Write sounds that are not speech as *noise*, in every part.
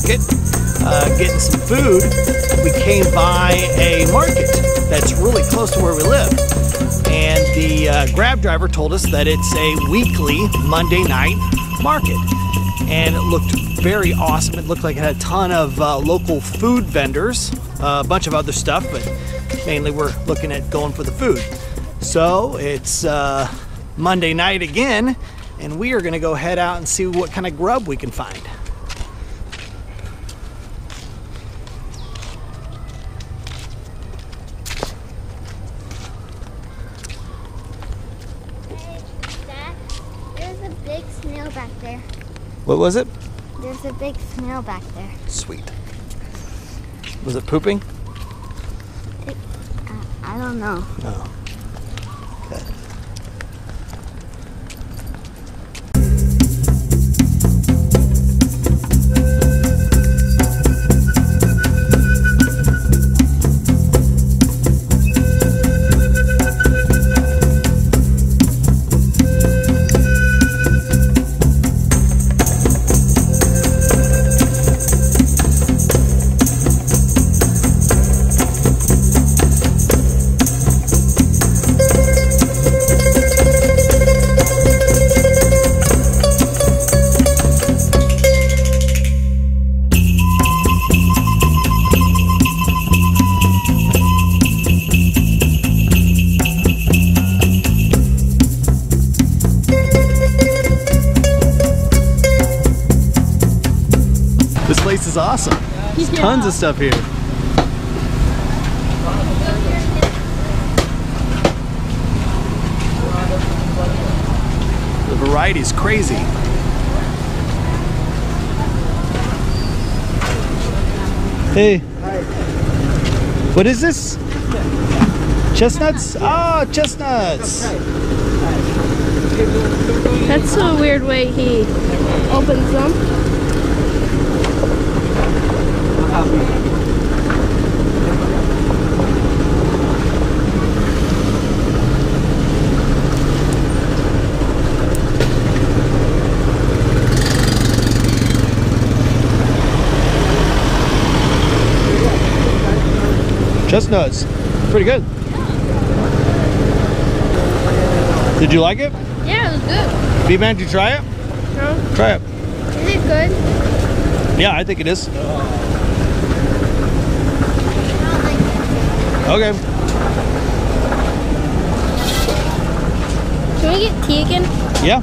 supermarket, uh, getting some food, we came by a market that's really close to where we live. And the uh, grab driver told us that it's a weekly Monday night market. And it looked very awesome. It looked like it had a ton of uh, local food vendors, uh, a bunch of other stuff, but mainly we're looking at going for the food. So it's uh, Monday night again, and we are gonna go head out and see what kind of grub we can find. Dad, there's a big snail back there. What was it? There's a big snail back there. Sweet. Was it pooping? Uh, I don't know. No. There's tons stuff here. The variety is crazy. Hey. What is this? Chestnuts? Ah, chestnuts. That's a weird way he opens them. Chestnuts. Pretty good. Did you like it? Yeah, it was good. B-Man, did you try it? No? Try it. Is it good? Yeah, I think it is. I don't like it. Okay. Can we get tea again? Yeah.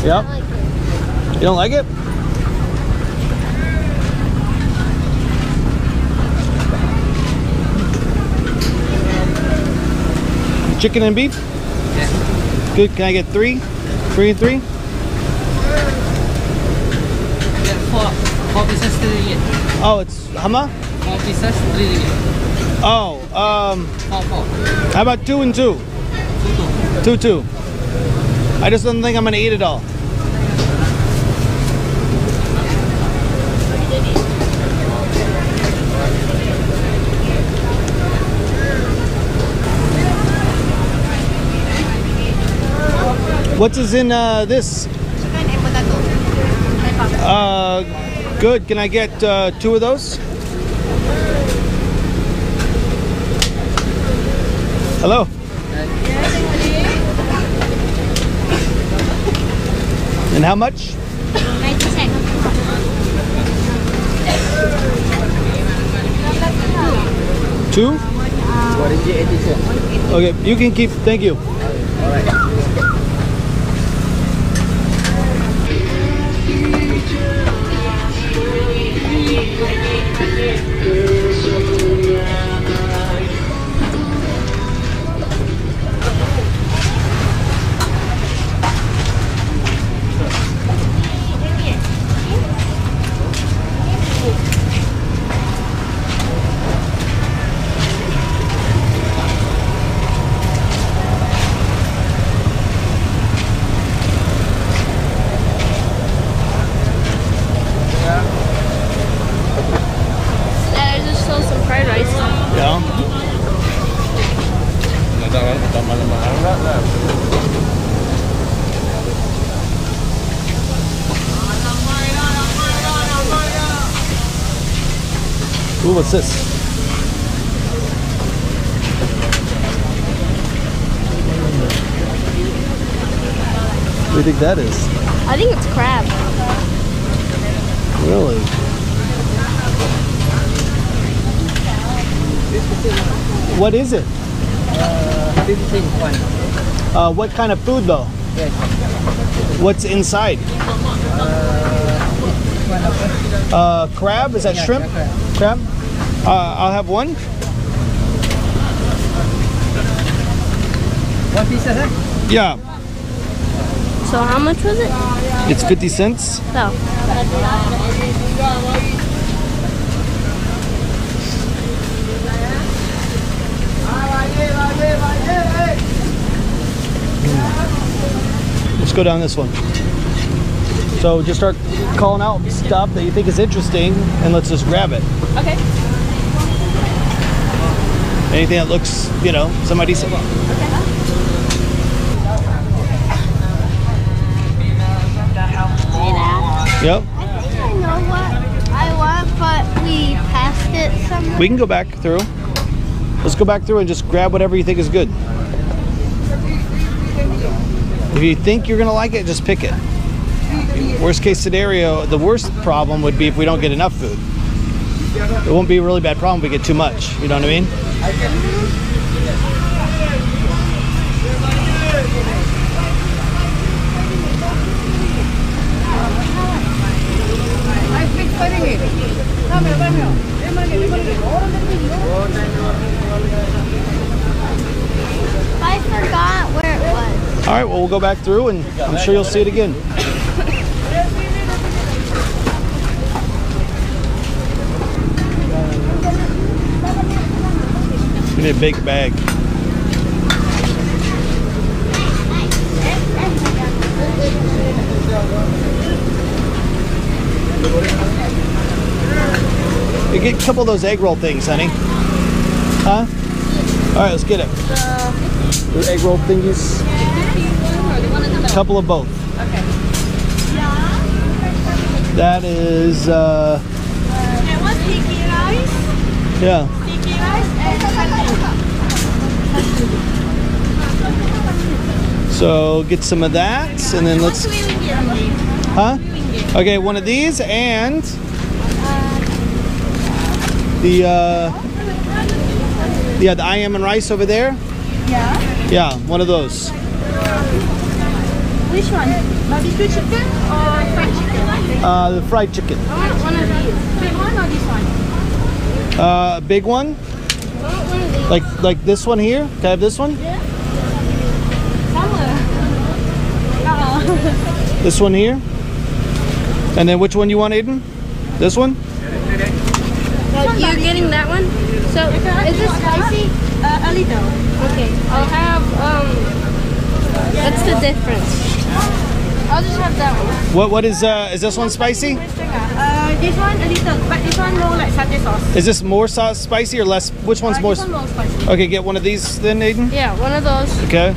I Yep. like. You don't like it? Chicken and beef? Good. Can I get three? Three and three? Four, four pieces, three ringgit. Oh, it's how much? Four pieces, three ringgit. Oh, um, Four, four. how about two and two? Two, two. I just don't think I'm gonna eat it all. What is in uh, this? Uh, good. Can I get uh, two of those? Hello. And how much? 90 seconds. Two? Okay, you can keep. Thank you. lah. Ooh, what's this? What do you think that is? I think it's crab. Really? What is it? Uh, 15 one. Uh, what kind of food though? Yes. What's inside? One of Uh, crab? Is that Yeah, shrimp? crab. Crab? Uh, I'll have one. One piece, sir? Yeah. So how much was it? It's 50 cents. Oh. Let's go down this one. So just start calling out stuff that you think is interesting and let's just grab it. Okay. Anything that looks, you know, somebody said. Yep. I think I know what I want, but we passed it somewhere. We can go back through. Let's go back through and just grab whatever you think is good. If you think you're gonna like it, just pick it. Worst case scenario, the worst problem would be if we don't get enough food. It won't be a really bad problem if we get too much. You know what I mean? I forgot where it was. All right, well, we'll go back through and I'm sure you'll see it again. We need a big bag. You get a couple of those egg roll things, honey. Huh? All right, let's get it. Uh, the egg roll thingies. Couple of both. Okay. Yeah. That is, uh, was sticky rice, yeah. sticky rice, and So get some of that, and then let's, huh? Okay, one of these and the, uh, yeah, the I am and rice over there. Yeah. Yeah, one of those. Which one? Barbecue chicken or fried chicken? Uh, the fried chicken. I one of these. Big one or this one? Uh, big one, one of these. like like this one here. Can I have this one? Somewhere. Uh-oh. This one here. And then which one you want, Aiden? This one? You're getting that one? So is this spicy? Uh, a little. Okay. I'll have um. What's the difference? I'll just have that one. What what is uh is this one spicy? Uh, this one a little, but this one more like satay sauce. Is this more sauce spicy or less? Which one's Uh, more? this one more spicy. Okay, get one of these then, Aiden. Yeah, one of those. Okay.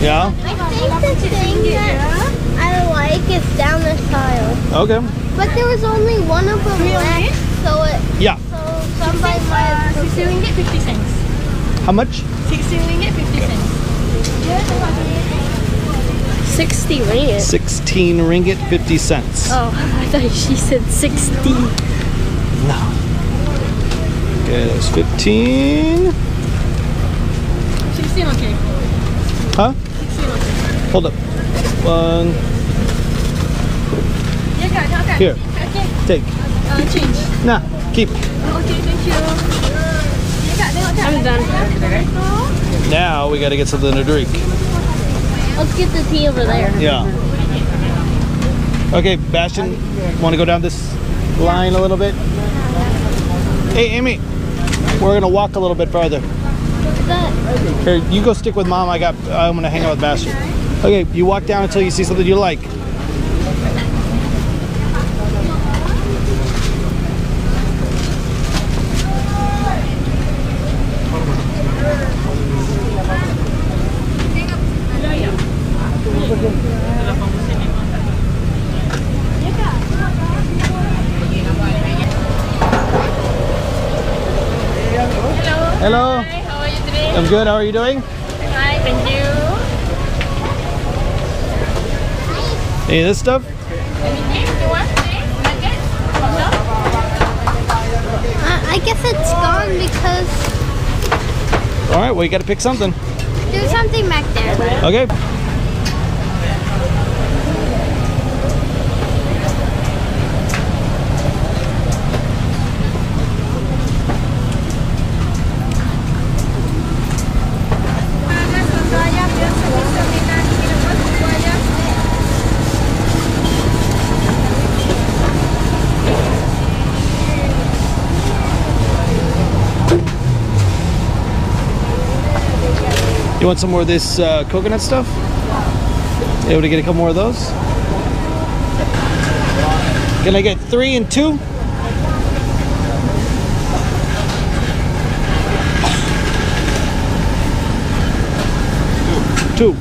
Yeah. I think the thing that I like is down this aisle. Okay. But there was only one of them left, so it Yeah. so somebody might have 60 ringgit 50 cents. How much? 60 ringgit 50 cents. 60 ringgit. 16 ringgit 50 cents. Oh, *laughs* I thought she said 60. No. Okay, that's 15. 16 okay. Huh? Hold up. One. Here. Okay. Take. Uh, change. Nah, keep. Okay, thank you. Ya kak, tengok kak. I'm done. Now we gotta get something to drink. Let's get the tea over there. Yeah. Okay, Bastion, want to go down this line a little bit? Hey, Amy, we're gonna walk a little bit farther. Here, you go stick with mom. I got. I'm gonna hang out with Bastion. Okay, you walk down until you see something you like. Hello. Hi, how are you today? I'm good. How are you doing? Hi, thank you. Any of this stuff? Anything you want today? Nuggets? Hot dog? Uh, I guess it's gone because All right. Well, you got to pick something. there's something back there. Okay. You want some more of this uh, coconut stuff? Able to get a couple more of those? Can I get three and two? Two.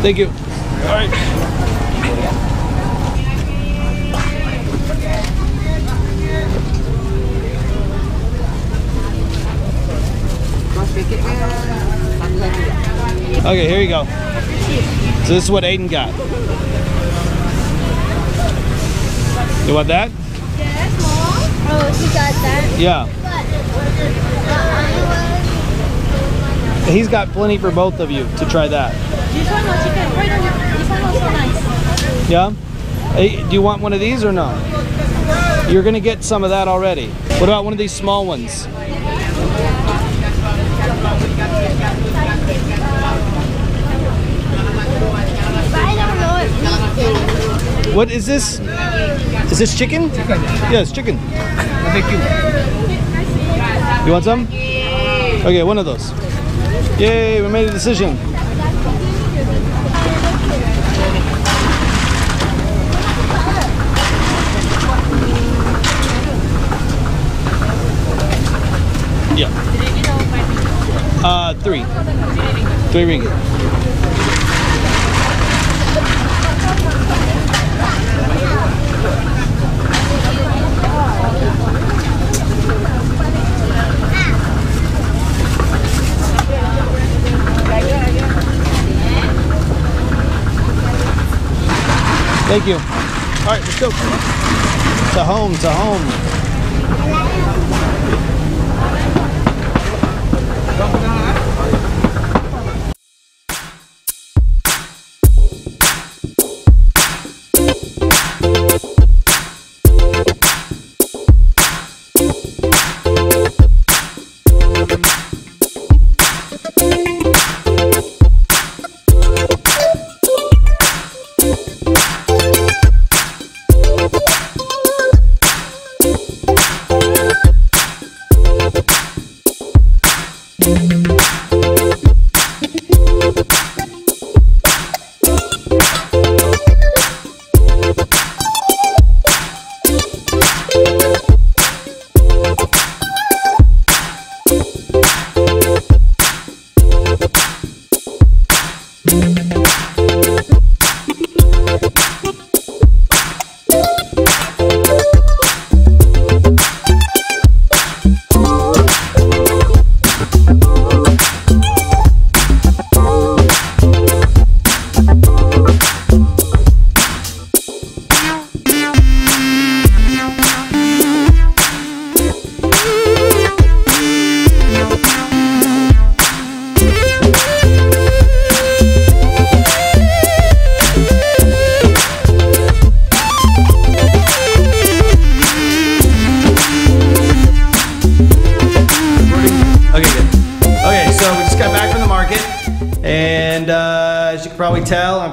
Thank you. All right. Okay, here you go. So this is what Aiden got. You want that? Yes, Mom. Oh, he got that? Yeah. He's got plenty for both of you to try that. This one no chicken. Why don't you? This one also nice. Yeah? Hey, do you want one of these or no? You're gonna get some of that already. What about one of these small ones? I don't know what is this? Is this chicken? Chicken. Yes, chicken. Barbecue. You want some? Okay, one of those. Yay, we made a decision. Yeah. Uh, three. Three ringgit. Thank you. All right, let's go. To home, to home.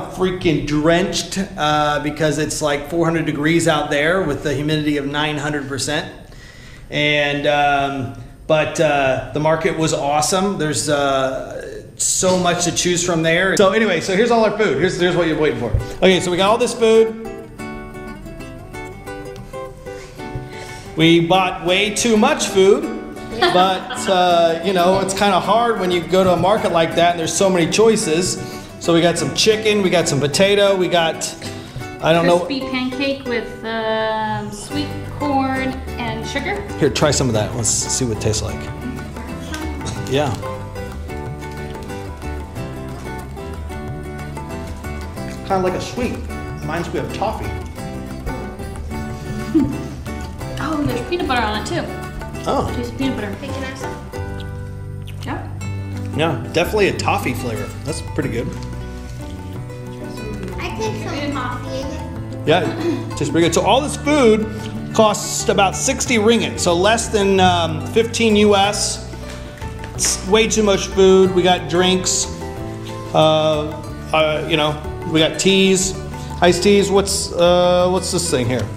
Freaking drenched uh, because it's like 400 degrees out there with the humidity of 900%. And um, but uh, the market was awesome. There's uh, so much to choose from there. So anyway, so here's all our food. Here's here's what you're waiting for. Okay, so we got all this food. We bought way too much food but uh, you know it's kind of hard when you go to a market like that and there's so many choices So we got some chicken, we got some potato, we got, I don't know. Crispy pancake with um, sweet corn and sugar. Here, try some of that. Let's see what it tastes like. Yeah. It's Kind of like a sweet. Reminds me of toffee. *laughs* Oh, there's peanut butter on it too. Oh, Taste of peanut butter. Hey, can I have some? Yeah. yeah, definitely a toffee flavor. That's pretty good. Yeah, tastes pretty good. So all this food costs about 60 ringgit, so less than um, 15 US. It's way too much food. We got drinks, uh, uh, you know, we got teas, iced teas. What's uh, what's this thing here?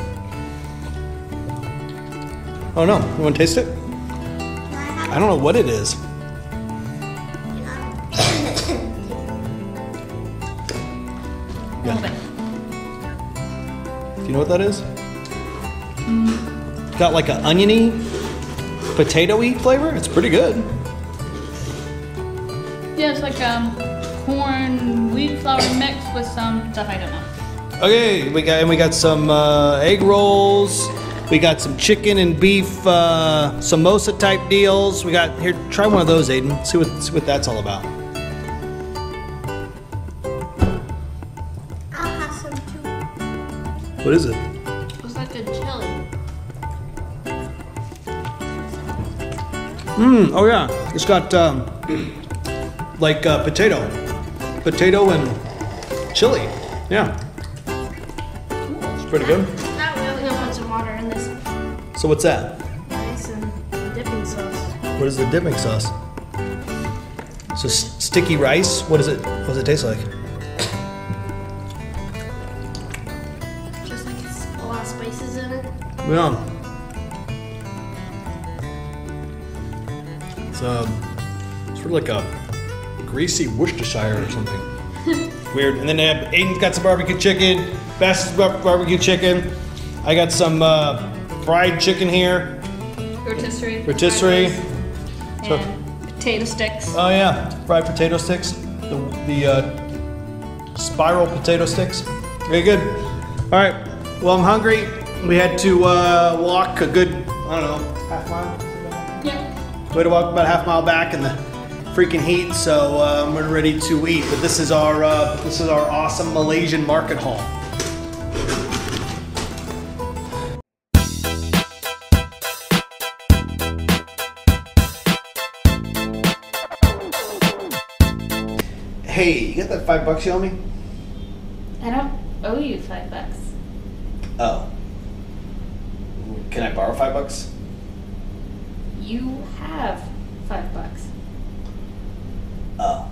Oh no, you want to taste it? I don't know what it is. You know what that is? Got like an oniony, potatoy flavor. It's pretty good. Yeah, it's like um, corn wheat flour mixed with some stuff I don't know. Okay, we got and we got some uh, egg rolls. We got some chicken and beef uh, samosa type deals. We got here. Try one of those, Aiden. See what see what that's all about. What is it? It's like a chili. Mmm. Oh yeah, it's got um, like uh, potato, potato and chili. Yeah, it's pretty good. Not really. gonna put water in this So what's that? rice and dipping sauce. What is the dipping sauce? So sticky rice. What is it? What does it taste like? Lot of spices in it. Yeah. It's um, sort of like a greasy Worcestershire or something. *laughs* Weird. And then they have Aiden's got some barbecue chicken. Best bar- barbecue chicken. I got some uh, fried chicken here. Rotisserie. Rotisserie. So- potato sticks. Oh yeah, fried potato sticks. The, the uh, spiral potato sticks. Very good. All right. Well, I'm hungry. We had to uh, walk a good, I don't know, half mile. Yep. We had to walk about a half mile back in the freaking heat, so um, we're ready to eat. But this is our uh, this is our awesome Malaysian market haul. Hey, you got that five bucks you owe me? I don't owe you five bucks. Oh. Can I borrow five bucks? You have five bucks. Oh.